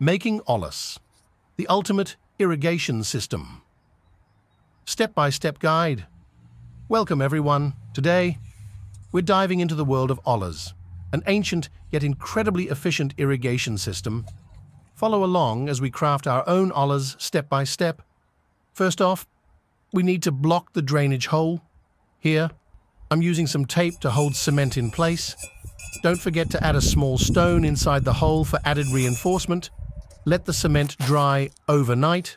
Making Ollas, the ultimate irrigation system. Step-by-step -step guide. Welcome everyone. Today, we're diving into the world of Ollas, an ancient yet incredibly efficient irrigation system. Follow along as we craft our own Ollas step by step. First off, we need to block the drainage hole. Here, I'm using some tape to hold cement in place. Don't forget to add a small stone inside the hole for added reinforcement. Let the cement dry overnight.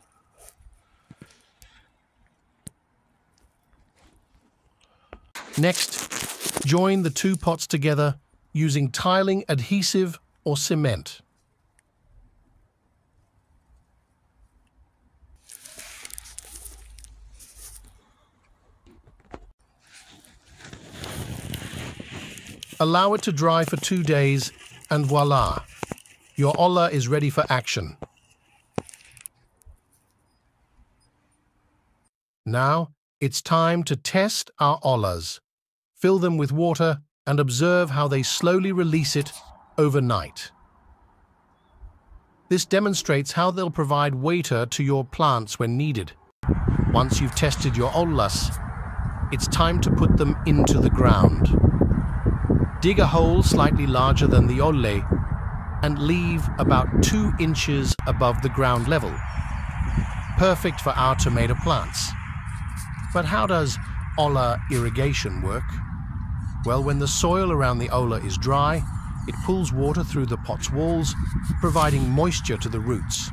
Next, join the two pots together using tiling adhesive or cement. Allow it to dry for two days and voila, your olla is ready for action. Now, it's time to test our ollas. Fill them with water and observe how they slowly release it overnight. This demonstrates how they'll provide water to your plants when needed. Once you've tested your ollas, it's time to put them into the ground. Dig a hole slightly larger than the olla and leave about two inches above the ground level. Perfect for our tomato plants. But how does olla irrigation work? Well, when the soil around the olla is dry, it pulls water through the pot's walls, providing moisture to the roots.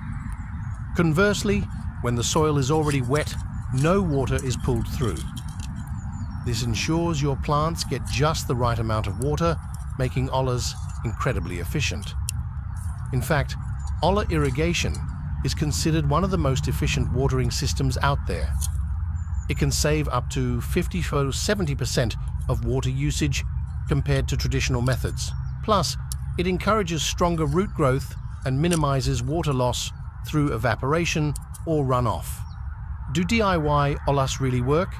Conversely, when the soil is already wet, no water is pulled through. This ensures your plants get just the right amount of water, making ollas incredibly efficient. In fact, Olla irrigation is considered one of the most efficient watering systems out there. It can save up to 50 to 70% of water usage compared to traditional methods. Plus, it encourages stronger root growth and minimizes water loss through evaporation or runoff. Do DIY ollas really work?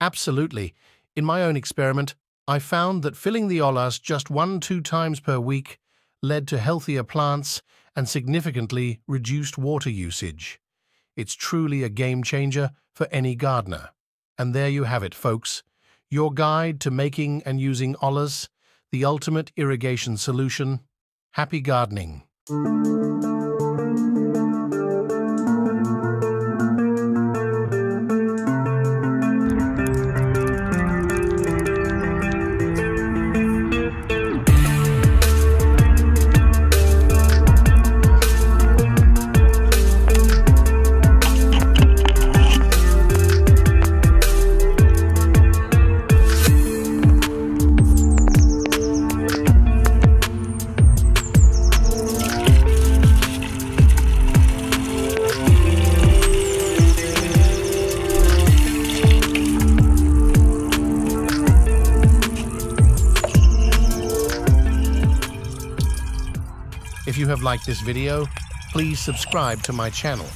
Absolutely. In my own experiment, I found that filling the ollas just one two times per week led to healthier plants and significantly reduced water usage. It's truly a game changer for any gardener. And there you have it, folks. Your guide to making and using Ollas, the ultimate irrigation solution. Happy gardening. If you have liked this video, please subscribe to my channel.